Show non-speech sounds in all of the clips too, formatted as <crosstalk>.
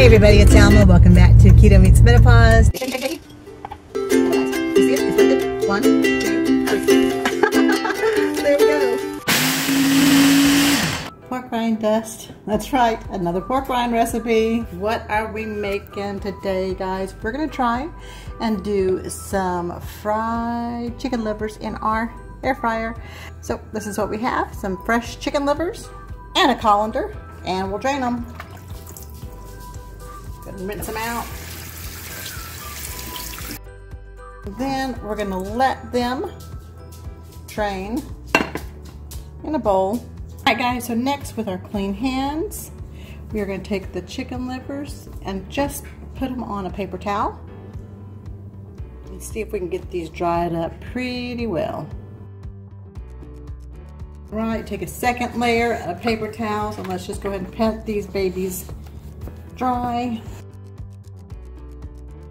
Hey everybody, it's Alma. Welcome back to Keto Meets Menopause. One, two, three. <laughs> there we go. Pork rind dust. That's right, another pork rind recipe. What are we making today, guys? We're gonna try and do some fried chicken livers in our air fryer. So this is what we have, some fresh chicken livers and a colander, and we'll drain them. And rinse them out. Then we're gonna let them drain in a bowl. All right guys, so next with our clean hands, we are gonna take the chicken livers and just put them on a paper towel. And see if we can get these dried up pretty well. All right, take a second layer of paper towels and let's just go ahead and pat these babies dry.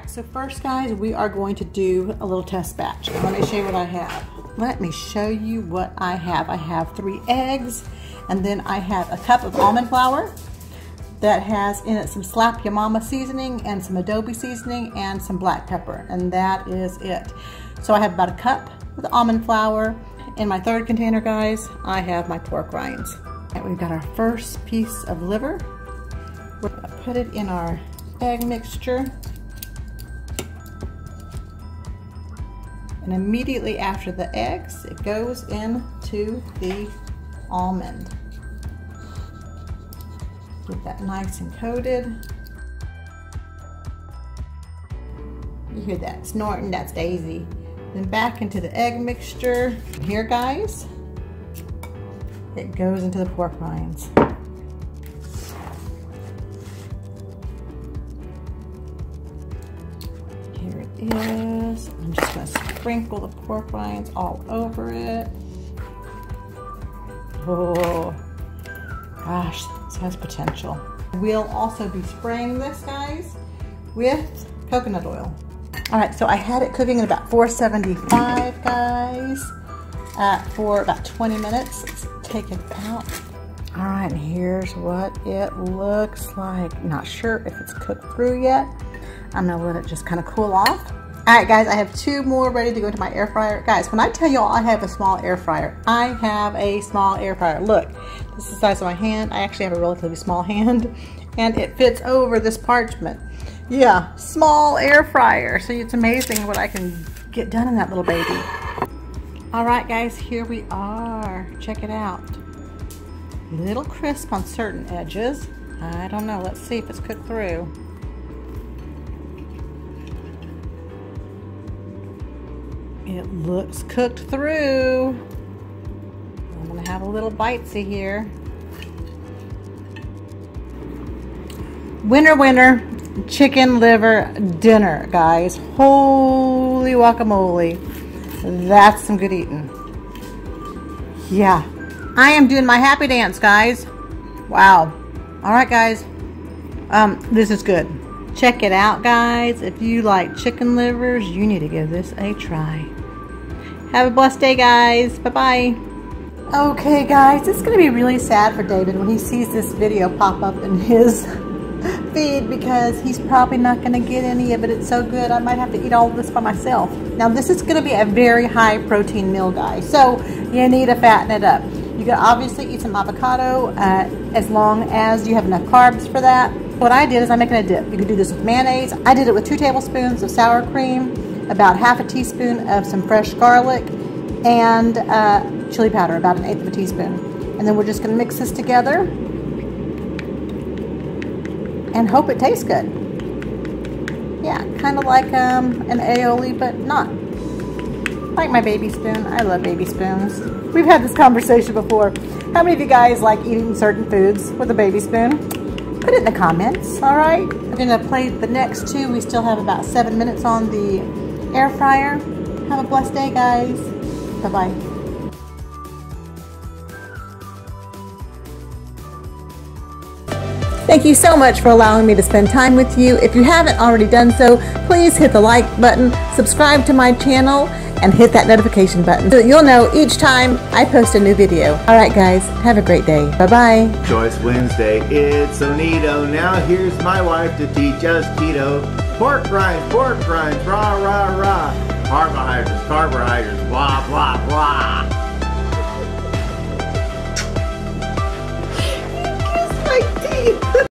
So first guys, we are going to do a little test batch. Let me show you what I have. Let me show you what I have. I have three eggs and then I have a cup of almond flour that has in it some Slap Ya Mama seasoning and some adobo seasoning and some black pepper and that is it. So I have about a cup of almond flour, in my third container, guys, I have my pork rinds. And we've got our first piece of liver. Put it in our egg mixture. And immediately after the eggs, it goes into the almond. Get that nice and coated. You hear that snorting, that's Daisy. Then back into the egg mixture. Here, guys, it goes into the pork rinds. Is. I'm just gonna sprinkle the pork rinds all over it. Oh, gosh, this has potential. We'll also be spraying this, guys, with coconut oil. All right, so I had it cooking at about 475, guys, uh, for about 20 minutes. Let's take it out. All right, here's what it looks like. Not sure if it's cooked through yet. I'm gonna let it just kind of cool off. All right, guys, I have two more ready to go into my air fryer. Guys, when I tell y'all I have a small air fryer, I have a small air fryer. Look, this is the size of my hand. I actually have a relatively small hand, and it fits over this parchment. Yeah, small air fryer. So it's amazing what I can get done in that little baby. All right, guys, here we are. Check it out. Little crisp on certain edges. I don't know. Let's see if it's cooked through. It looks cooked through. I'm gonna have a little bitesy here. Winner, winner chicken liver dinner, guys. Holy guacamole. That's some good eating. Yeah. I am doing my happy dance, guys. Wow. All right, guys. Um, this is good. Check it out, guys. If you like chicken livers, you need to give this a try. Have a blessed day, guys. Bye-bye. Okay, guys. It's going to be really sad for David when he sees this video pop up in his <laughs> feed because he's probably not going to get any of it. It's so good. I might have to eat all this by myself. Now, this is going to be a very high protein meal, guys. So you need to fatten it up. You can obviously eat some avocado uh, as long as you have enough carbs for that. What I did is I'm making a dip. You can do this with mayonnaise. I did it with two tablespoons of sour cream, about half a teaspoon of some fresh garlic, and uh, chili powder, about an eighth of a teaspoon. And then we're just going to mix this together and hope it tastes good. Yeah, kind of like um, an aioli, but not. Like my baby spoon. I love baby spoons. We've had this conversation before. How many of you guys like eating certain foods with a baby spoon? Put it in the comments, all right? We're gonna play the next two. We still have about seven minutes on the air fryer. Have a blessed day, guys. Bye bye. Thank you so much for allowing me to spend time with you. If you haven't already done so, please hit the like button, subscribe to my channel, and hit that notification button so that you'll know each time I post a new video. All right, guys, have a great day. Bye-bye. Joyce Wednesday. It's Onito. Now here's my wife to teach us keto. Pork rinds, pork rinds, rah, rah, rah. Carbohydrates, carbohydrates, blah, blah, blah. you kissed my teeth. <laughs>